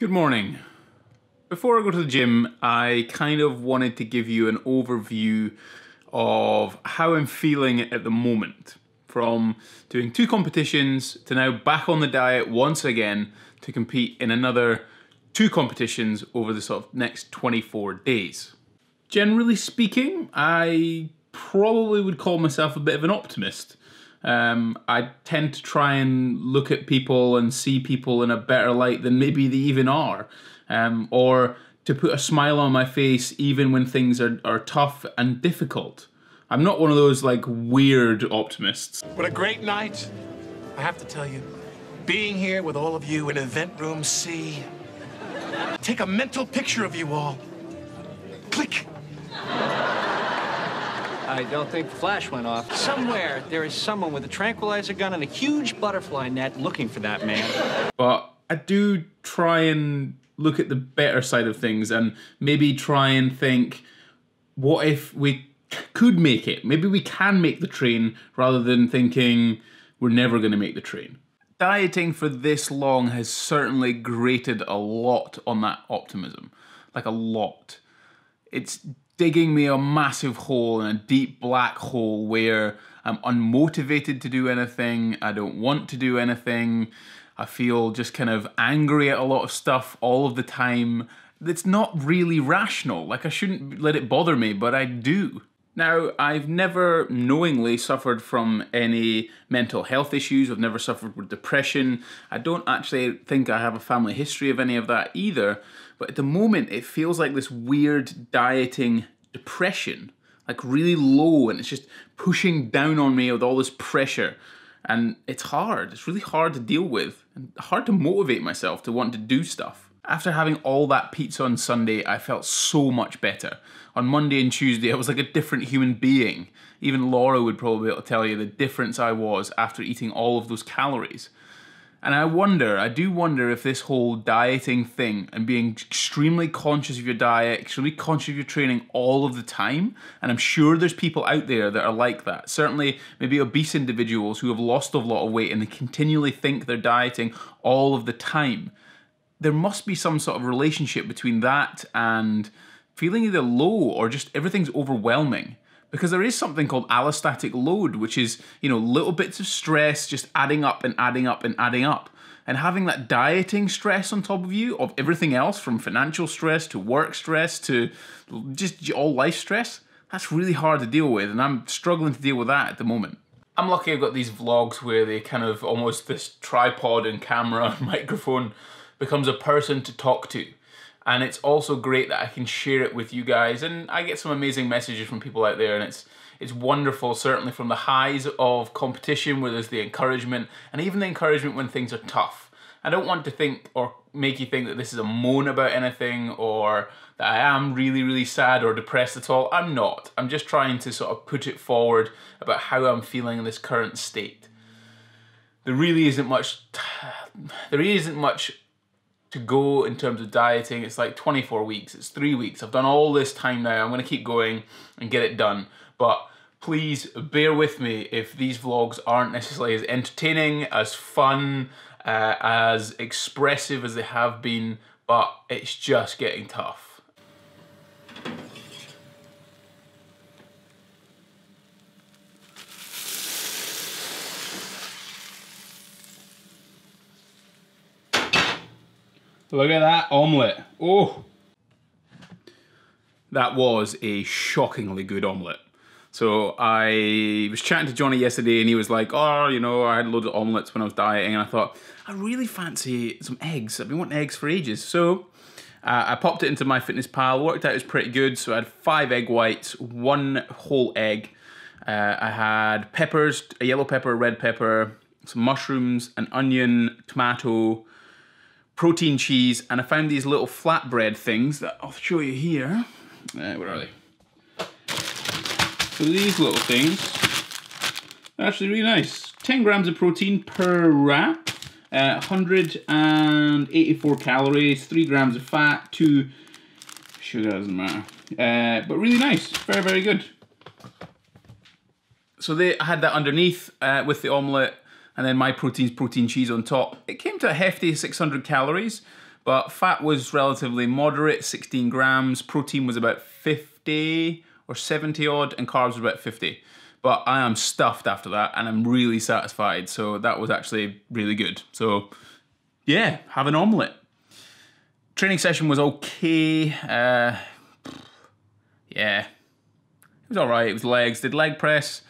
Good morning. Before I go to the gym, I kind of wanted to give you an overview of how I'm feeling at the moment. From doing two competitions to now back on the diet once again to compete in another two competitions over the sort of next 24 days. Generally speaking, I probably would call myself a bit of an optimist. Um, I tend to try and look at people and see people in a better light than maybe they even are. Um, or to put a smile on my face even when things are, are tough and difficult. I'm not one of those like weird optimists. What a great night. I have to tell you, being here with all of you in event room C. Take a mental picture of you all. Click. I don't think the flash went off. Somewhere there is someone with a tranquilizer gun and a huge butterfly net looking for that man. But I do try and look at the better side of things and maybe try and think, what if we could make it? Maybe we can make the train rather than thinking we're never going to make the train. Dieting for this long has certainly grated a lot on that optimism. Like a lot. It's digging me a massive hole in a deep black hole where I'm unmotivated to do anything, I don't want to do anything, I feel just kind of angry at a lot of stuff all of the time. That's not really rational. Like, I shouldn't let it bother me, but I do. Now, I've never knowingly suffered from any mental health issues. I've never suffered with depression. I don't actually think I have a family history of any of that either. But at the moment, it feels like this weird dieting depression, like really low, and it's just pushing down on me with all this pressure. And it's hard. It's really hard to deal with and hard to motivate myself to want to do stuff. After having all that pizza on Sunday, I felt so much better. On Monday and Tuesday, I was like a different human being. Even Laura would probably be able to tell you the difference I was after eating all of those calories. And I wonder, I do wonder if this whole dieting thing and being extremely conscious of your diet, extremely conscious of your training all of the time, and I'm sure there's people out there that are like that. Certainly, maybe obese individuals who have lost a lot of weight and they continually think they're dieting all of the time. There must be some sort of relationship between that and feeling either low or just everything's overwhelming because there is something called allostatic load, which is, you know, little bits of stress just adding up and adding up and adding up. And having that dieting stress on top of you, of everything else from financial stress to work stress to just all life stress, that's really hard to deal with. And I'm struggling to deal with that at the moment. I'm lucky I've got these vlogs where they kind of almost this tripod and camera and microphone becomes a person to talk to and it's also great that I can share it with you guys and I get some amazing messages from people out there and it's it's wonderful certainly from the highs of competition where there's the encouragement and even the encouragement when things are tough. I don't want to think or make you think that this is a moan about anything or that I am really really sad or depressed at all. I'm not. I'm just trying to sort of put it forward about how I'm feeling in this current state. There really isn't much there really isn't much to go in terms of dieting. It's like 24 weeks, it's three weeks. I've done all this time now. I'm gonna keep going and get it done. But please bear with me if these vlogs aren't necessarily as entertaining, as fun, uh, as expressive as they have been, but it's just getting tough. Look at that omelette. Oh. That was a shockingly good omelette. So I was chatting to Johnny yesterday and he was like, oh, you know, I had loads of omelettes when I was dieting and I thought, I really fancy some eggs. I've been wanting eggs for ages. So uh, I popped it into MyFitnessPal, worked out it was pretty good. So I had five egg whites, one whole egg. Uh, I had peppers, a yellow pepper, red pepper, some mushrooms, an onion, tomato, protein cheese, and I found these little flatbread things that I'll show you here. Uh, where are they? So these little things are actually really nice. 10 grams of protein per wrap, uh, 184 calories, 3 grams of fat, 2 sugar, doesn't matter. Uh, but really nice, very, very good. So they I had that underneath uh, with the omelette and then my protein's protein cheese on top. It came to a hefty 600 calories, But fat was relatively moderate, 16 grams. Protein was about 50 or 70 odd, and carbs were about 50. But I am stuffed after that, and I'm really satisfied. So that was actually really good. So yeah, have an omelette. Training session was okay. Uh, yeah, it was all right. It was legs. Did leg press,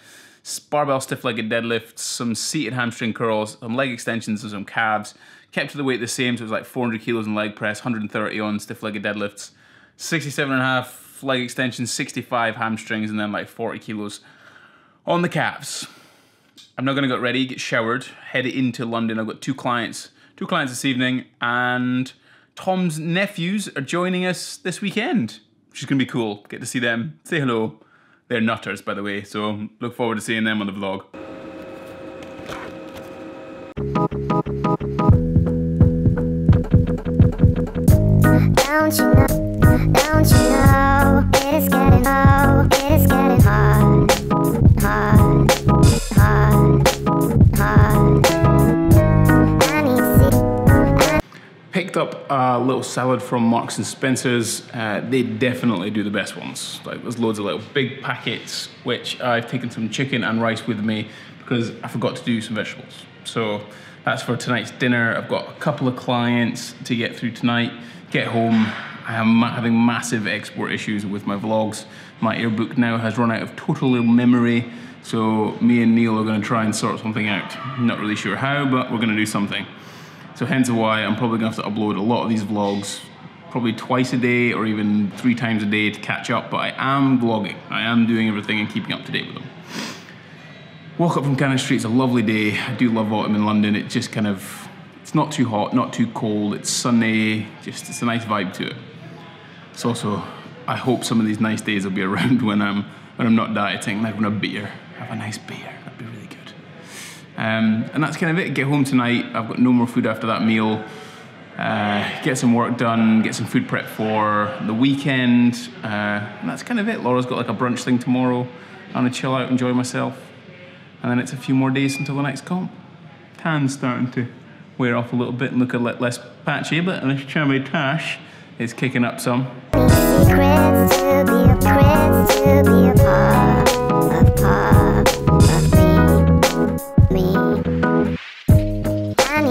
barbell stiff-legged deadlifts, some seated hamstring curls, some leg extensions, and some calves. Kept the weight the same, so it was like 400 kilos in leg press, 130 on stiff-legged deadlifts, 67 and a half leg extensions, 65 hamstrings, and then like 40 kilos on the calves. I'm now gonna get ready, get showered, head into London. I've got two clients, two clients this evening, and Tom's nephews are joining us this weekend, which is gonna be cool. Get to see them, say hello. They're nutters, by the way, so look forward to seeing them on the vlog. Don't you know, don't you know, a little salad from Marks and Spencer's. Uh, they definitely do the best ones. Like there's loads of little big packets, which I've taken some chicken and rice with me because I forgot to do some vegetables. So that's for tonight's dinner. I've got a couple of clients to get through tonight. Get home. I am having massive export issues with my vlogs. My airbook now has run out of total memory. So me and Neil are going to try and sort something out. Not really sure how, but we're going to do something. So hence why I'm probably gonna have to upload a lot of these vlogs, probably twice a day or even three times a day to catch up, but I am vlogging. I am doing everything and keeping up to date with them. Walk up from Cannon Street, it's a lovely day. I do love autumn in London. It just kind of, it's not too hot, not too cold, it's sunny, just it's a nice vibe to it. It's also, I hope some of these nice days will be around when I'm, when I'm not dieting, like when a beer, have a nice beer, that'd be really good. Um, and that's kind of it. Get home tonight. I've got no more food after that meal. Uh, get some work done. Get some food prep for the weekend. Uh, and that's kind of it. Laura's got like a brunch thing tomorrow. I'm gonna chill out, enjoy myself, and then it's a few more days until the next comp. Tan's starting to wear off a little bit and look a little less patchy, but this chubby tash is kicking up some. be a prince, be a a of A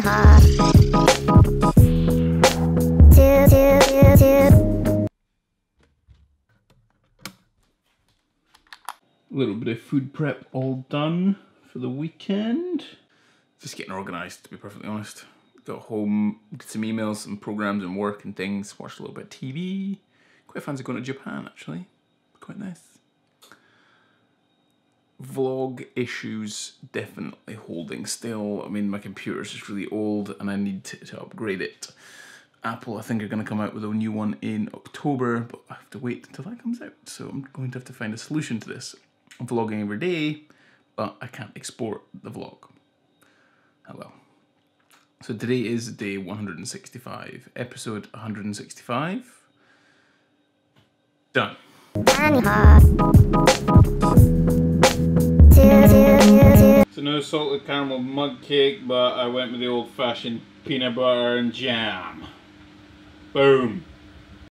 little bit of food prep all done for the weekend. Just getting organised, to be perfectly honest. Got home, did some emails, some programs and work and things. Watched a little bit of TV. Quite fancy going to Japan actually. Quite nice. Vlog issues definitely holding still. I mean, my computer's just really old and I need to, to upgrade it. Apple, I think, are going to come out with a new one in October, but I have to wait until that comes out. So I'm going to have to find a solution to this. I'm vlogging every day, but I can't export the vlog. Oh well. So today is day 165, episode 165. Done. So no salted caramel mug cake, but I went with the old fashioned peanut butter and jam. Boom.